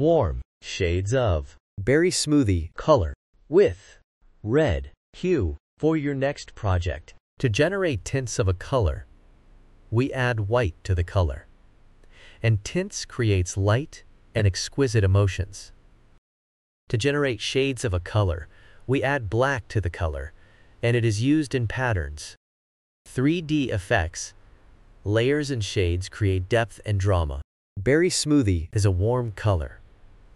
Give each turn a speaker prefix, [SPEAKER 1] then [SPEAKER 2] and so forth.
[SPEAKER 1] warm shades of
[SPEAKER 2] berry smoothie
[SPEAKER 1] color with red hue for your next project. To generate tints of a color, we add white to the color. And tints creates light and exquisite emotions. To generate shades of a color, we add black to the color, and it is used in patterns. 3D effects, layers and shades create depth and drama.
[SPEAKER 2] berry smoothie
[SPEAKER 1] Is a warm color,